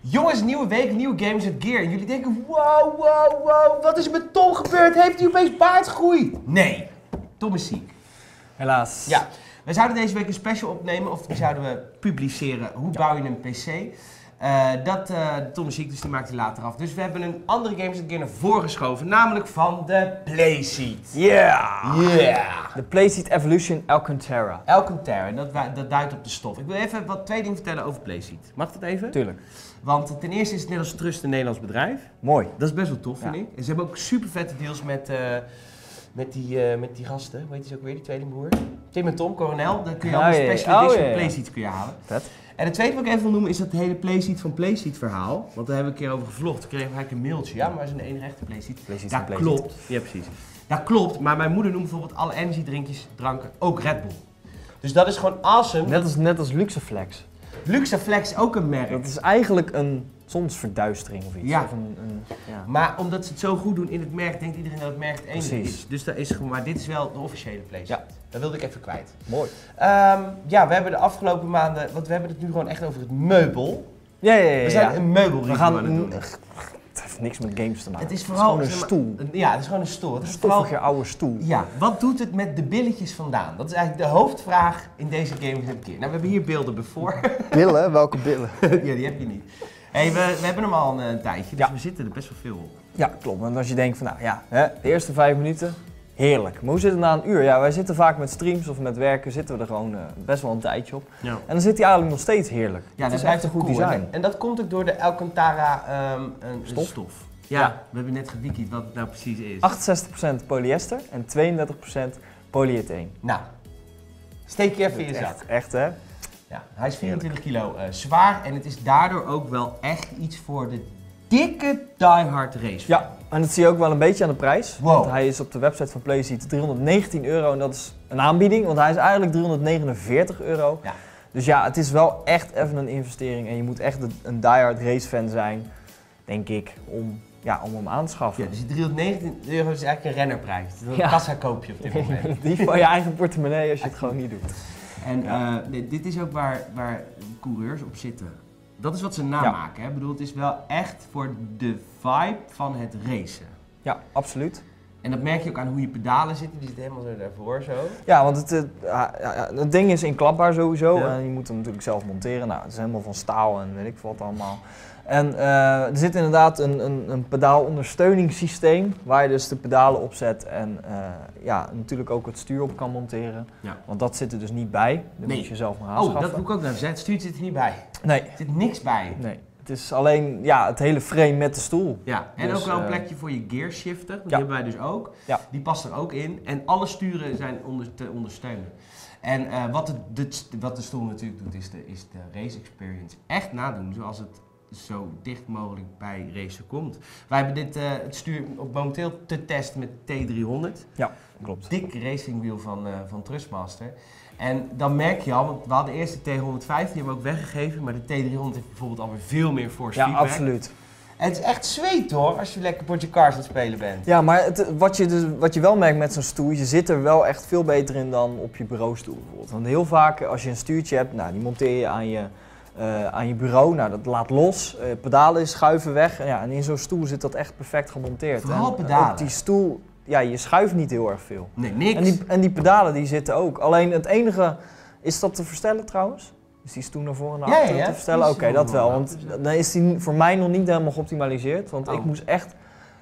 Jongens, nieuwe week, nieuwe Games of Gear. En jullie denken, wow, wow, wow, wat is er met Tom gebeurd? Heeft hij opeens baardgroei? Nee, Tom is ziek. Helaas. Ja, we zouden deze week een special opnemen, of die zouden we publiceren. Hoe bouw je een PC? Eh, dat, eh Tom ziek, dus die maakt hij later af. Dus we hebben een andere Games of Gear naar voren geschoven, namelijk van de Playseat. Yeah! Yeah! De PlaySeat Evolution Alcantara. Alcantara, dat, dat duidt op de stof. Ik wil even wat twee dingen vertellen over Playseat. Mag dat even? Tuurlijk. Want ten eerste is het net als Trust een Nederlands bedrijf. Mooi. Dat is best wel tof, vind ik. En ze hebben ook super vette deals met, eh, met, die, eh, met die gasten. Hoe heet die ook weer, die tweelingbroer? Tim en Tom, Coronel. Daar kun je Oh, allemaal ja. special Oh, edition playseats kun je halen. Vet. En het tweede wat ik even wil noemen is dat hele playseat van playseat verhaal. Want daar hebben we een keer over gevlogd. Toen kregen we eigenlijk een mailtje. Ja, maar is een enige echte playseat. PlaySeat Dat klopt. Ja, precies. Dat klopt, maar mijn moeder noemt bijvoorbeeld alle energiedrinkjes, dranken, ook Red Bull. Dus dat is gewoon awesome. Net als, net als Luxeflex. Luxaflex is ook een merk. Dat is eigenlijk een zonsverduistering of iets. Ja. Of een, een, ja. Maar omdat ze het zo goed doen in het merk, denkt iedereen dat het merk het enige Precies. is. Dus dat is gewoon, maar dit is wel de officiële place. Ja. Dat wilde ik even kwijt. Mooi. Ehm, ja, we hebben de afgelopen maanden, want we hebben het nu gewoon echt over het meubel. Ja, ja, ja. We ja. zijn een meubel We gaan... aan het doen. Het heeft niks met games te maken. Het is vooral gewoon een stoel. ja, het is gewoon een stoel. Het Een is vooral, stoffige oude stoel. ja, wat doet het met de billetjes vandaan? Dat is eigenlijk de hoofdvraag in deze game keer. Nou, we hebben hier beelden before. Billen? Welke billen? ja, die heb je niet. Hey, we, we hebben hem al een, eh, tijdje, dus Ja. we zitten er best wel veel op. Ja, klopt. Want als je denkt van, nou ja, hè, de eerste vijf minuten, heerlijk. Maar hoe zit het na een uur? Ja, wij zitten vaak met streams of met werken, zitten we er gewoon eh, best wel een tijdje op. Ja. En dan zit hij eigenlijk nog steeds heerlijk. Ja, dat is echt een goed cool. Design. En, dat komt ook door de Alcantara ehm, een, een Stof? stof. Ja, Ja. we hebben net gewikied wat het nou precies is. 68% polyester en 32% polyetheen. Nou, steek je even in je zak. Echt, echt hè? Ja, hij is 24 kilo eh, zwaar en het is daardoor ook wel echt iets voor de dikke diehard race. Ja, en dat zie je ook wel een beetje aan de prijs. Wow. Want hij is op de website van PlaySeat 319 euro en dat is een aanbieding, want hij is eigenlijk 349 euro. Ja. Dus ja, het is wel echt even een investering en je moet echt een- diehard race fan zijn, denk ik, om, ja, om hem aan te schaffen. Ja, dus die 319 euro is eigenlijk een rennerprijs. Dat is een Ja. kassa koopje op dit moment. Die van je eigen portemonnee als je het gewoon niet doet. En Ja. eh, dit, dit is ook waar, waar coureurs op zitten. Dat is wat ze namaken. Hè? Ik bedoel, het is wel echt voor de vibe van het racen. Ja, absoluut. En dat merk je ook aan hoe je pedalen zitten. Die zitten helemaal zo daarvoor zo. Ja, want het, eh, ja, het ding is inklapbaar sowieso. Ja. En je moet hem natuurlijk zelf monteren. Nou, het is helemaal van staal en weet ik wat allemaal. En eh, er zit inderdaad een, een, een pedaalondersteuningssysteem waar je dus de pedalen op zet en eh, ja, natuurlijk ook het stuur op kan monteren. Ja. Want dat zit er dus niet bij. Dat Nee. moet je zelf maar Oh, aanschaffen. dat moet ik ook nog zeggen. Het stuurt zit er niet bij. Nee, Er zit niks bij. nee. Het is alleen ja, het hele frame met de stoel. Ja, en Dus, ook wel een eh, plekje voor je gear shifter. Die ja. hebben wij dus ook. Ja. Die past er ook in. En alle sturen zijn onder, te ondersteunen. En eh, wat, de, de, wat de stoel natuurlijk doet, is de, is de race experience echt nadoen. Zoals het zo dicht mogelijk bij racen komt. Wij hebben dit, eh, het stuur op momenteel te testen met T300. Klopt. Dik racingwiel van, eh van Trustmaster. En dan merk je al, want we hadden eerst de T150, die hebben we ook weggegeven. Maar de T300 heeft bijvoorbeeld alweer veel meer force Ja, absoluut. En het is echt zweet hoor, als je lekker potje cars aan het spelen bent. Ja, maar het, wat, je dus, wat je wel merkt met zo'n stoel, je zit er wel echt veel beter in dan op je bureaustoel bijvoorbeeld. Want heel vaak als je een stuurtje hebt, nou, die monteer je aan je, eh, aan je bureau, nou, dat laat los, eh, pedalen schuiven weg. En, ja, en in zo'n stoel zit dat echt perfect gemonteerd. Vooral en, pedalen. Ook die stoel, ja, je schuift niet heel erg veel. Nee, niks. En die, en die pedalen die zitten ook. Alleen het enige, is dat te verstellen trouwens? Is die stoel naar voren en naar ja, achteren ja. te verstellen? Oké, dat wel. Want dan is die voor mij nog niet helemaal geoptimaliseerd. Want Oh. ik moest echt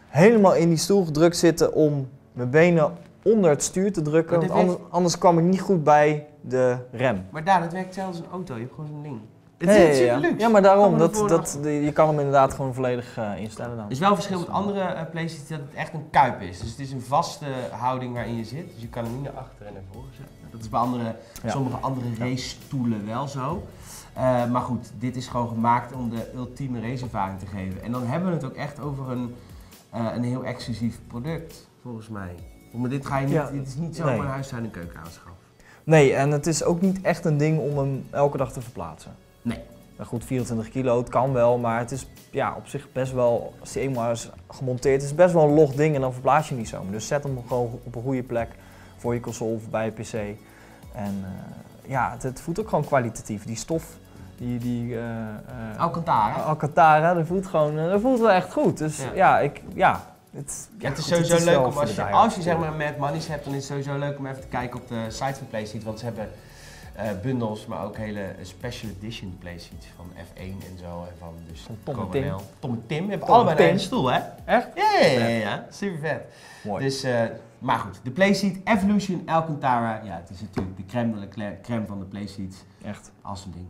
helemaal in die stoel gedrukt zitten om mijn benen onder het stuur te drukken. Want anders, anders kwam ik niet goed bij de rem. Maar daar, het werkt zelfs als een auto. Je hebt gewoon zo'n ding. Het Ja, is super ja. luxe. Ja, maar daarom, dat, dat, je kan hem inderdaad gewoon volledig eh, instellen dan. Er is wel een verschil met andere uh, PlayStation dat het echt een kuip is. Dus het is een vaste houding waarin je zit. Dus je kan hem niet naar achteren en naar voren zetten. Dat is bij andere, Ja. sommige andere racestoelen wel zo. Eh, maar goed, dit is gewoon gemaakt om de ultieme raceervaring te geven. En dan hebben we het ook echt over een, eh, een heel exclusief product, volgens mij. Want dit ga je niet, Ja, dit is niet zo nee. voor een huishouden en keuken aanschaffen. Nee, en het is ook niet echt een ding om hem elke dag te verplaatsen. Nee. Nou goed, 24 kilo, het kan wel, maar het is ja, op zich best wel, als hij eenmaal is gemonteerd, is best wel een log ding en dan verplaats je niet zo. Dus zet hem gewoon op een goede plek. voor je console of bij je PC. En eh, ja, het, het voelt ook gewoon kwalitatief. Die stof, die, die eh, eh, Alcantara. Alcantara, dat voelt gewoon, dat voelt wel echt goed. Dus Ja. ja, ik, ja, het, ja, het is goed, sowieso leuk om als je, als je zeg maar met Money's hebt, dan is het sowieso leuk om even te kijken op de site van PlaySeat. Want ze hebben eh, bundles, maar ook hele special edition PlaySeats van F1 en zo. En van dus Van Tom en Coronel. Tom en Tim hebben Tom allebei Tim. een stoel, hè? Echt? Ja, ja, ja, ja, ja. super vet. Mooi. Dus, eh, maar goed, de PlaySeat Evolution Alcantara, ja, het is natuurlijk de crème de crème van de PlaySeats. Echt. Als een ding.